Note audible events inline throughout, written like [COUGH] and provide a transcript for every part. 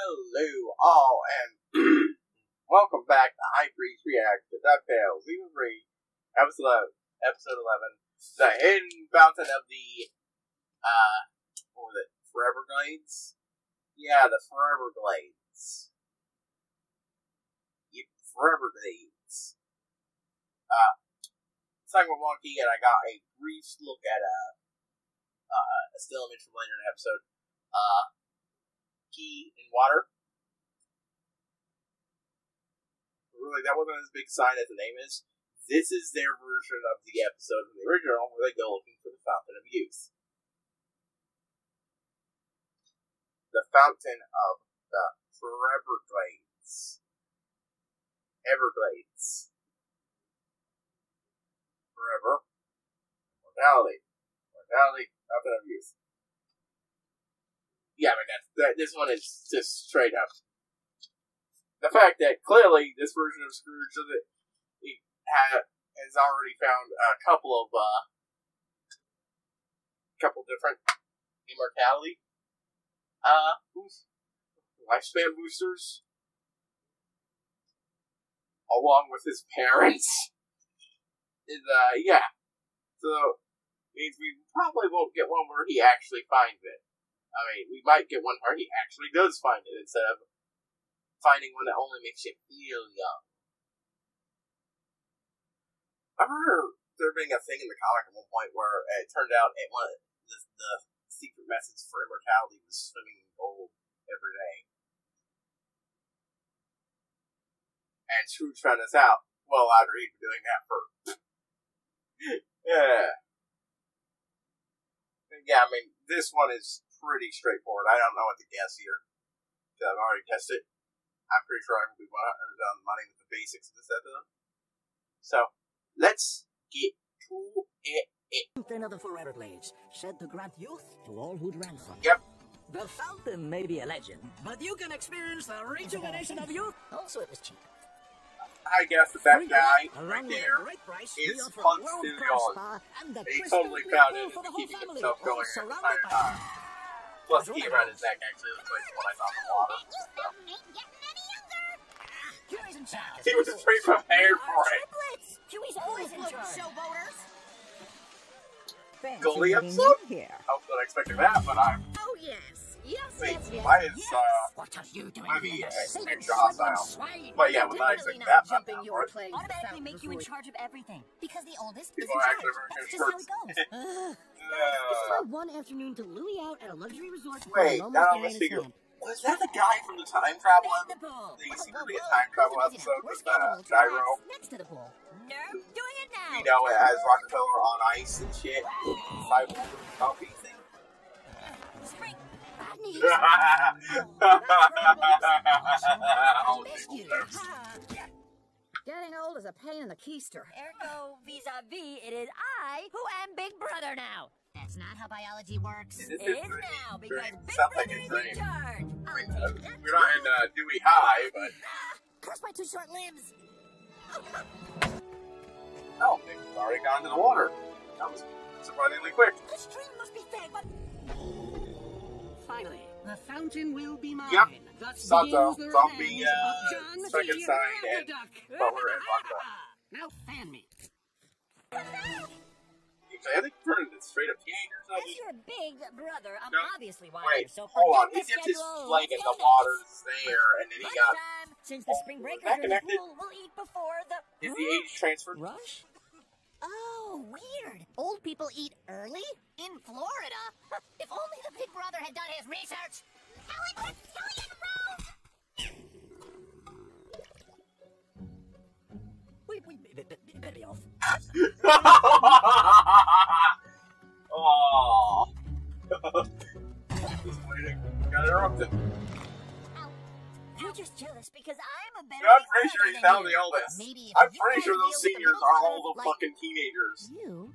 Hello, all, and [CLEARS THROAT] welcome back to High Priest Reacts to DuckTales Season 3, Episode, 11, episode 11, The Hidden Fountain of the, uh, what was it, Foreverglades? Yeah, the Foreverglades. Yep, Foreverglades. Uh, Simon Wonky, and I got a brief look at, uh, uh, a still image from later in the episode. Uh, key in water. Really, that wasn't as big sign as the name is. This is their version of the episode from the original where they go looking for the Fountain of Youth. The Fountain of the Foreverglades. Everglades. Forever. Mortality. Mortality. Fountain of Youth that, this one is just straight up. The fact that clearly this version of Scrooge that he ha, has already found a couple of uh, couple different immortality uh lifespan boosters along with his parents. [LAUGHS] Is uh yeah. So means we probably won't get one where he actually finds it I mean, we might get one where he actually does find it instead of finding one that only makes you feel young. I remember there being a thing in the comic at one point where it turned out it was the, the secret message for immortality was swimming in gold every day. And Scrooge found this out well he'd been doing that for. [LAUGHS] yeah. Yeah, I mean, this one is pretty straightforward. I don't know what to guess here. I've already tested. I'm pretty sure going to be done money with the basics of this episode. So, let's get to it. Fountain of the Foreverglades, said to grant youth to all who drank from. Yep. The fountain may be a legend, but you can experience the rejuvenation of youth. Also, it was cheap. I guess that that guy right Along with a there great price, is Punch Studios. spa and the He totally clear found it for the keeping himself going Plus, the key around his neck actually looks like the one I saw the water. Huey's. He was pretty prepared for it. Triplets. Huey's always in charge. Showboaters. Fancy Goldie meeting episode? you here. I was not expecting that, but I'm. Oh yes, yes, Wait, yes, yes. why is yes. uh? What are you doing Might be here? uh, Satan extra hostile. swine. But yeah, we're not expecting that. not But jumping your right? plane. Automatically make you in charge of everything because the oldest People is in charge. That's just how it shorts. [LAUGHS] goes. This is my one afternoon to Louis out at a luxury resort for Wait, a now I'm moment gonna figure. Was that the guy from the time travel? the episode? pool. The Whoa, secretly a time travel episode We're with uh, scheduled to Gyro. relax next to the pool. Nerf, doing it now. You know, it has Rockefeller on ice and shit. Five coffee thing. Spring. Bad news. Oh, Rescue. Getting old is a pain in the keister. Ergo vis-a-vis, it is I who am Big Brother now. That's not how biology works. This It is is now because. Big Sounds Brother is dream. in charge. I mean, uh, we're not in uh, Dewey High, but [LAUGHS] Curse my two short limbs. [LAUGHS] oh, they've already gone to the water. That was surprisingly quick. This dream must be fake, but Finally, the fountain will be mine. Yep. Thus Sato, the zombie, uh, Frankenstein and Duck. Butler and. Now fan me. I think we're in straight up. As your big brother, I'm No. obviously wild. Wait, so hold on. He dipped his flag in the water's there, and then he got. Lunchtime, since the spring breakers are connected? we'll eat before the. Is the age transferred? Rush? Oh, weird. Old people eat early? In Florida? [LAUGHS] if only the big brother had done his research. Helen, we're killing Rose! Wait, wait, wait, let me off. oh. Just waiting. Got interrupted. You're just jealous because I'm a better I'm pretty sure he's now the oldest. I'm pretty sure those deal with the seniors are all the fucking teenagers. You?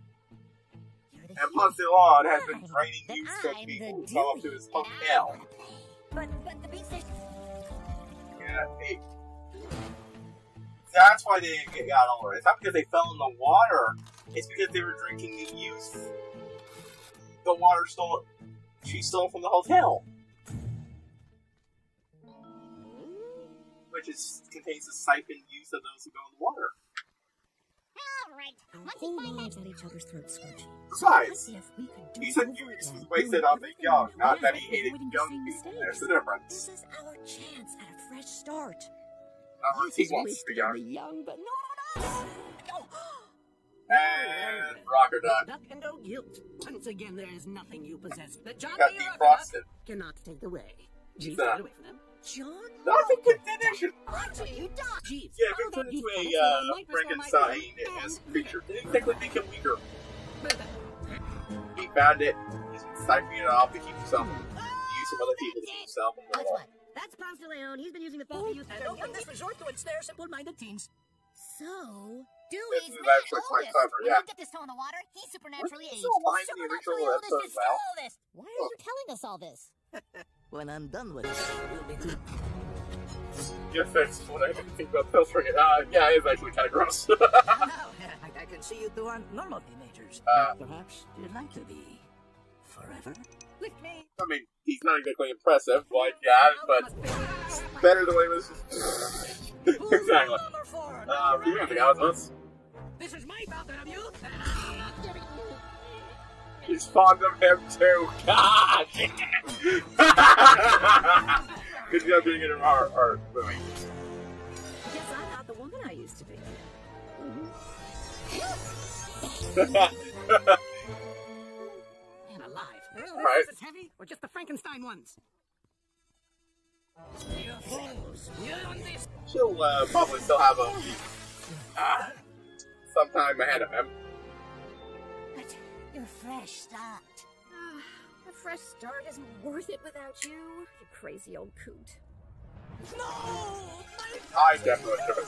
And de Leon has been training youth to people who come up to his I'm hotel. But, but the beat station. Yeah, hey. That's why they get- got older. It's not because they fell in the water. It's because they were drinking the youth. The water stole. She stole from the hotel. which is contains the siphon use of those who go in the water. All right. Our Once whole we find lives that at each other's throats, Scorchy. Besides, What if we could do he said over you just again, wasted knowing on the young, everything not we that he hated the young same people. There's the difference. This is our chance at a fresh start. Not Yes, he wants to be young. young, but not on us. And Rockerduck Duck and no guilt. Once again, there is nothing you possess that John got D. Rockerduck defrosted. cannot take away. Jeeves, Nah. get away from them. John? Nothing condition. Archie, you dog. Jeeves, Yeah, oh, we turned into a uh, will might restore my Frankenstein power. as creature. Did he technically make him weaker? But- He found it. He's siphoning it off to keep himself. Use some other people to keep himself That's what. That's Ponce de Leon. He's been using the Oh, filthy youth. and open this resort to ensnare simple-minded teens. So, This Dewey's is not actually quite oldest. clever, When yeah. you dip this toe in the water, he's supernaturally aged. is aligned in the Supernaturally original oldest episode is as still oldest. Why are you telling us all this? [LAUGHS] When I'm done with it, you'll be Yes, that's what I didn't think about filtering it. Uh, yeah, it is actually kind of gross. [LAUGHS] Oh, no. [LAUGHS] I, I can see you two aren't normal teenagers. Uh, Perhaps you'd like to be forever with me. I mean, he's not exactly impressive, like, yeah, but better than what he was. [LAUGHS] exactly. Uh, you have the Cosmos. This is my fountain of youth. He's fond of him too. [LAUGHS] God! [LAUGHS] Good job doing it in our, our movie. Guess I'm not the woman I used to be. And alive. Right. Is this heavy or just the Frankenstein ones? You fools! You on this? She'll uh, probably still have a uh, some time ahead of him. But you're fresh start. Ah, a fresh start isn't worth it without you, you crazy old coot. No! My I definitely should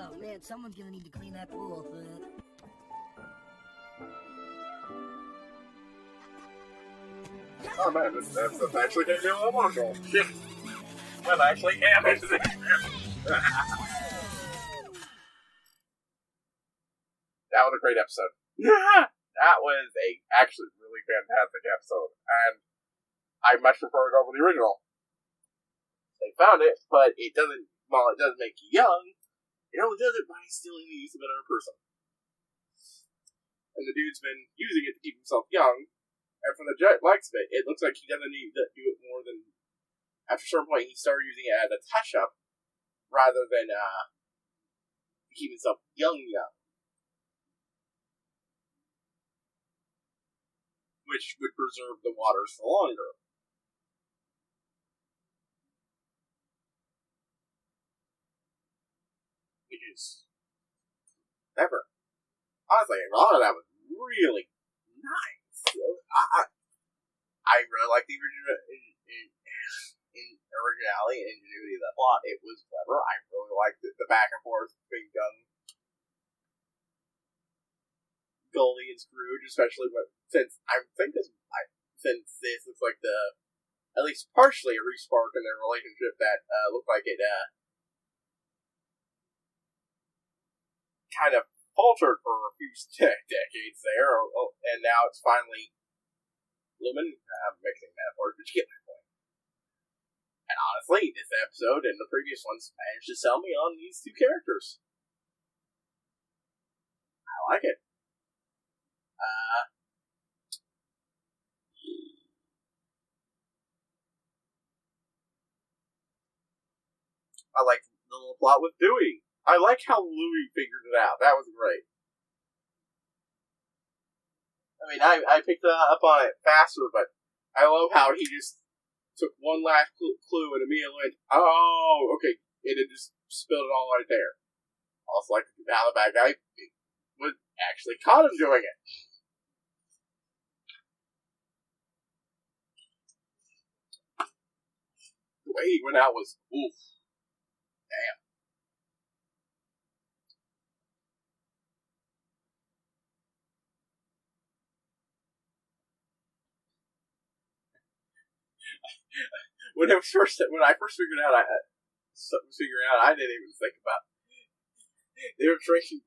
Oh man, someone's gonna need to clean that pool. Oh man, this episode's actually getting me a little. Shit. [LAUGHS] Well, actually, am [LAUGHS] that was a great episode. [LAUGHS] that was a actually really fantastic episode, and I much prefer it over the original. They found it, but it doesn't. Well, it doesn't make you young, it only does it by stealing the use of another person. And the dude's been using it to keep himself young, and from the jet likes of it, it looks like he doesn't need to do it more than. After a certain point, he started using it as a touch up rather than uh, keep himself young, young. Which would preserve the waters for longer. Is. Never. Honestly, a lot of that was really nice. I, I, I really like the original in, in, in originality and ingenuity of that plot. It was clever. I really liked the, the back and forth between Young, Goldie, and Scrooge, especially when, since I think this I, since this looks like the at least partially a respark in their relationship that uh, looked like it uh, kind of faltered for a few [LAUGHS] decades there, and now it's finally Lumen. I'm mixing metaphors, but you get my point. And honestly, this episode and the previous ones managed to sell me on these two characters. I like it. Uh, I like the little plot with Dewey. I like how Louie figured it out. That was great. I mean, I, I picked up on it faster, but I love how he just took one last clue, and immediately went, oh, okay, and it just spilled it all right there. Also, like how the bad guy was actually caught him doing it. The way he went out was oof. Damn. [LAUGHS] when I first when I first figured out I was figuring out I didn't even think about they were drinking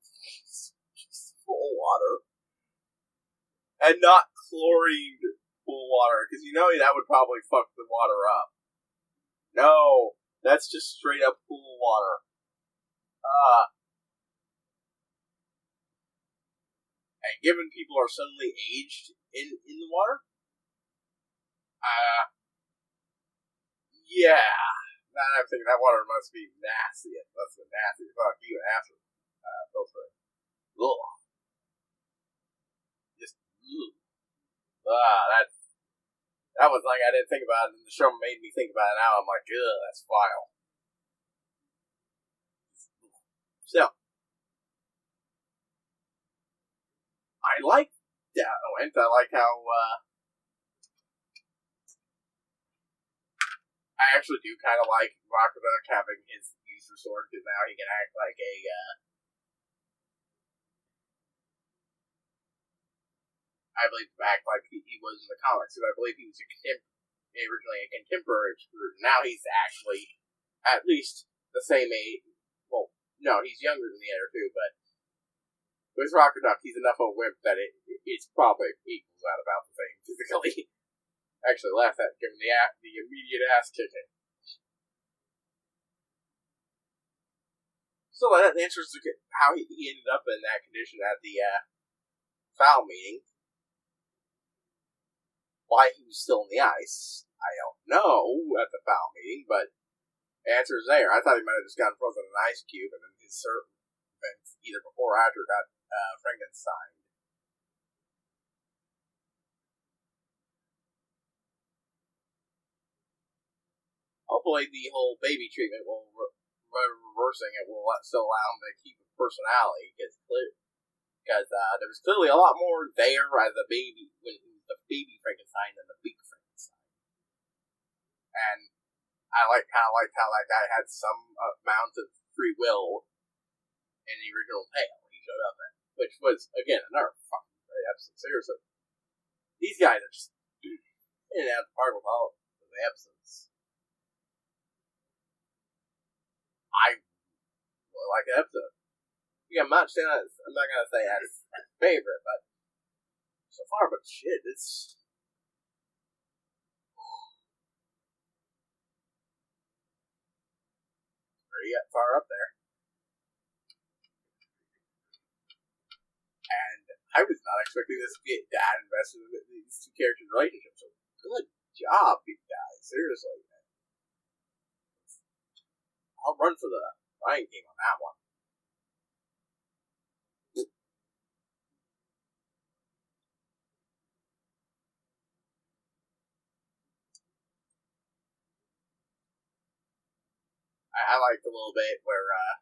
full water. and not chlorined pool water because you know that would probably fuck the water up. No, that's just straight up pool water. Uh, and given people are suddenly aged in in the water, uh, yeah. Now I'm thinking that water must be nasty. It must be nasty. Fuck you after uh, filtering. Ugh. Just ugh. ah, that's that was like I didn't think about it, and the show made me think about it. Now I'm like, ugh, that's vile. So, I like that went. I like how uh, I actually do kind of like Rockerduck having his user sword because now he can act like a. Uh, I believe act like he, he was in the comics. Because I believe he was a contem- originally a contemporary Scrooge. Now he's actually at least the same age. Well, no, he's younger than the other two, but with Rockerduck, he's enough of a wimp that it, it's probably equals out about the same physically. [LAUGHS] Actually, laugh at giving the the immediate ass kicking. So that answers how he, he ended up in that condition at the uh, foul meeting. Why he was still in the ice, I don't know at the foul meeting, but the answer is there. I thought he might have just gotten frozen in an ice cube and then his servant either before or after got uh, Frankenstein. Hopefully, the whole baby treatment will re- re- reversing it will still allow him to keep his personality because clear because uh, there was clearly a lot more there as a baby when the baby Frankenstein than the big Frankenstein. And I like kind of liked how that guy had some amount of free will in the original tale when he showed up in, which was again another fucking episode. Seriously, these guys are just [CLEARS THROAT] in and out of the park with all of the episodes. I really like the episode. Yeah, much. Then I'm not gonna say that's my favorite, but so far, but shit, it's pretty far up there. And I was not expecting this to get that invested in these two characters' relationship. So good job, you guys. Seriously. I'll run for the Lion King on that one. I, I liked a little bit where uh,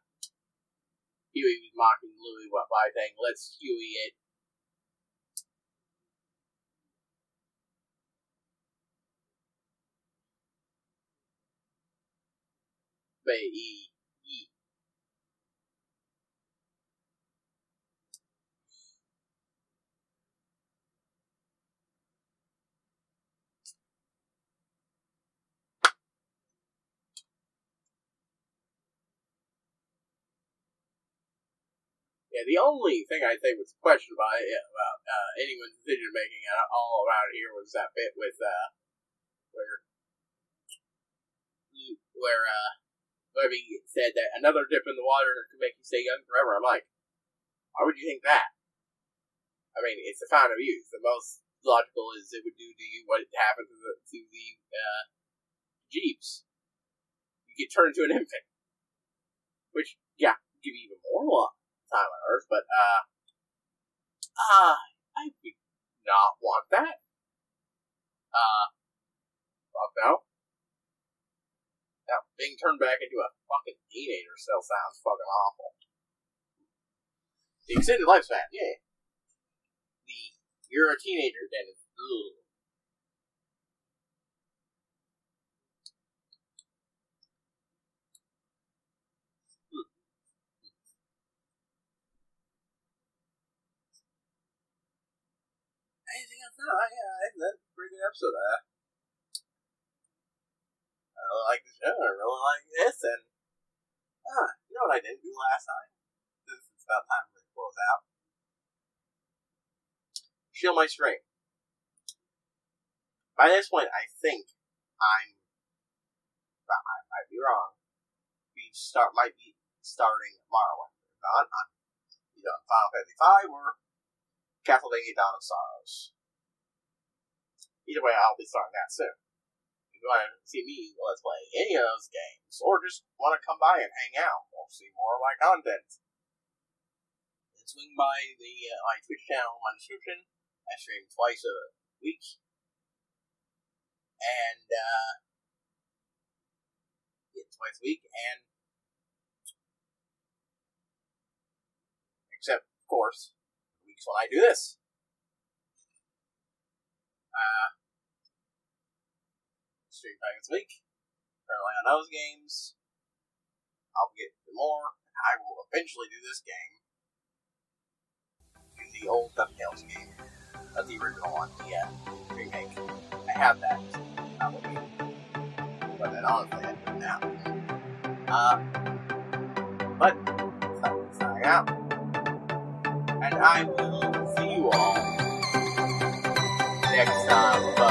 Huey was mocking Louie what by saying, "Let's Huey it." But he, he Yeah, the only thing I think was questioned about yeah, about uh, anyone's decision making all around here was that bit with uh, where where uh, Levy said that another dip in the water could make you stay young forever. I'm like, why would you think that? I mean, it's a fountain of youth. The most logical is it would do to you what happened to the to the uh, Jeeves. You get turned into an infant, which yeah, give you even more time on Earth, but uh, uh, I would not want that. Uh, fuck no. Now, being turned back into a fucking teenager still sounds fucking awful. The extended lifespan, yeah. The you're a teenager, then ugh. Hmm. Hmm. Hmm. anything else? No, yeah, I uh, think that's a pretty good episode. Uh, I really like the show. I really like this, and ah, you know what I didn't do last time? Since it's about time to close out. chill my stream. By this point, I think I'm. I might be wrong. We start might be starting Morrowind. Not, I'm either on Final Fantasy V or Castlevania Dawn of Sorrows. Either way, I'll be starting that soon. You want to see me let's play any of those games, or just want to come by and hang out, or see more of my content, then swing by the uh, my Twitch channel in my description. I stream twice a week, and uh, yeah, twice a week, and except of course weeks when I do this. Uh, time this week. On those games. I'll get more. and I will eventually do this game. The old DuckTales game. Not the original one, uh, remake. I have that. Probably. But then honestly, I do it now. Uh, but, so, signing out. And I will see you all next time.